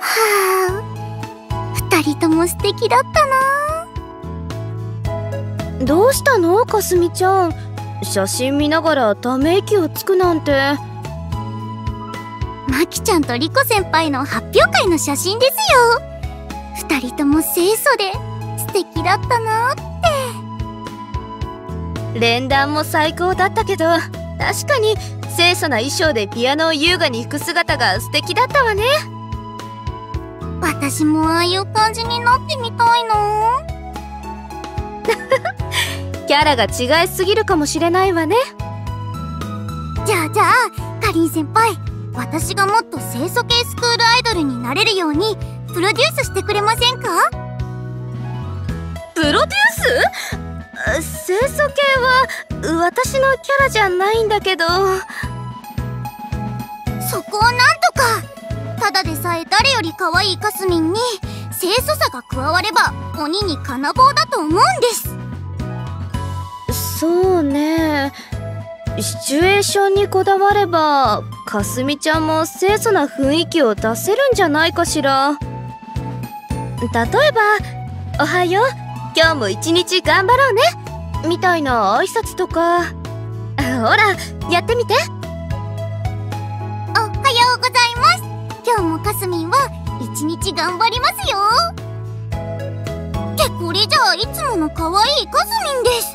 はあ二人とも素敵だったな。どうしたのかすみちゃん？写真見ながらため息をつくなんて。まきちゃんとリコ先輩の発表会の写真ですよ。二人とも清楚で素敵だったなって。連弾も最高だったけど確かに清楚な衣装でピアノを優雅に弾く姿が素敵だったわね私もああいう感じになってみたいなキャラが違いすぎるかもしれないわね。じゃあじゃあかりん先輩私がもっと清楚系スクールアイドルになれるようにプロデュースしてくれませんか？プロデュース？清楚系は私のキャラじゃないんだけどだでさえ誰より可愛いかすみんに清楚さが加われば鬼に金棒だと思うんです。そうね。シチュエーションにこだわればかすみちゃんも清楚な雰囲気を出せるんじゃないかしら。例えば「おはよう。今日も一日頑張ろうね」みたいな挨拶とか。ほらやってみて。かすみんは一日頑張りますよ。ってこれじゃあいつもの可愛いかすみんです。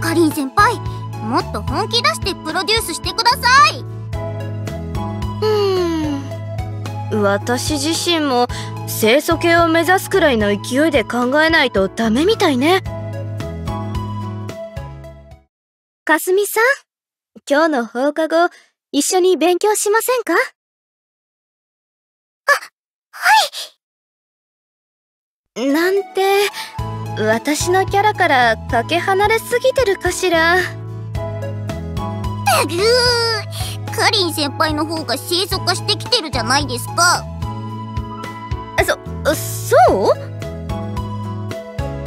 かりん先輩もっと本気出してプロデュースしてください。うん。私自身も清楚系を目指すくらいの勢いで考えないとダメみたいね。かすみさん今日の放課後一緒に勉強しませんか？あはい。なんて私のキャラからかけ離れすぎてるかしら。ぐー。かりん先輩の方が清楚化してきてるじゃないですか。そそう？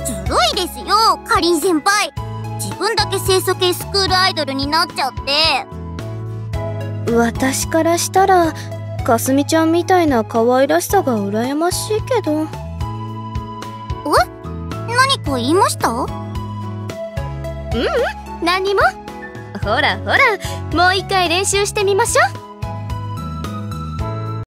ずるいですよかりん先輩。自分だけ清楚系スクールアイドルになっちゃって。私からしたらかすみちゃんみたいな可愛らしさが羨ましいけど。え？何か言いました？ううん？何も？ほらほらもう一回練習してみましょう